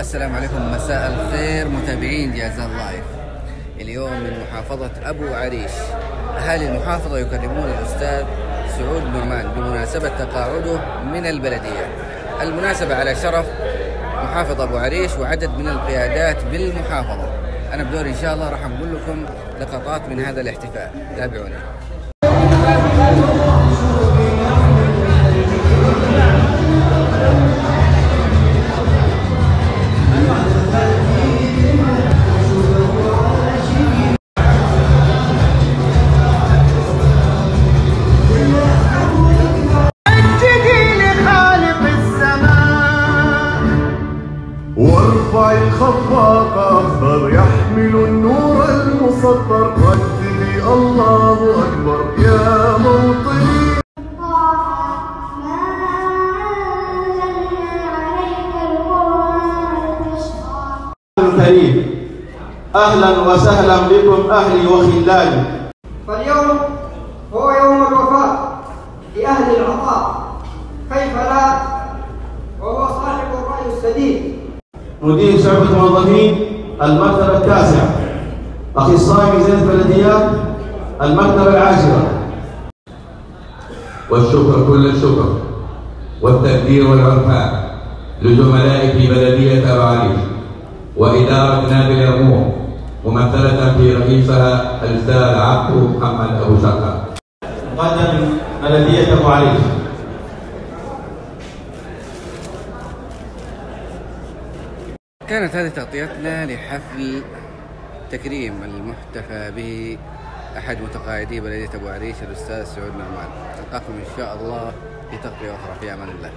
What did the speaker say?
السلام عليكم. مساء الخير متابعين جازان لايف اليوم من محافظة أبو عريش. أهالي المحافظة يكرمون الأستاذ سعود نعمان بمناسبة تقاعده من البلدية. المناسبة على شرف محافظ أبو عريش وعدد من القيادات بالمحافظة. أنا بدوري إن شاء الله راح أقول لكم لقطات من هذا الاحتفال تابعوني وارفع الخفاق أخضر يحمل النور المسطر. رددي الله أكبر. يا موطني الكريم أهلا وسهلا بكم أهلي وخلاني فاليوم هو يوم الوفاء لأهل العطاء. كيف لا؟ وهو صاحب الرأي السديد. مدير شعبة موظفين المكتب التاسع أخصائي ميزانية البلديات المكتب العاشرة. والشكر كل الشكر. والتقدير والعرفان لزملائي في بلدية أبو علي وإدارة نادي اليرموك ممثلة في رئيسها الأستاذ عبده محمد أبو شقة. مقدم بلدية أبو علي. كانت هذه تغطيتنا لحفل تكريم المحتفى به أحد متقاعدي بلدية أبو عريش الأستاذ سعود نعمان. نلقاكم إن شاء الله في تغطية أخرى في أمان الله.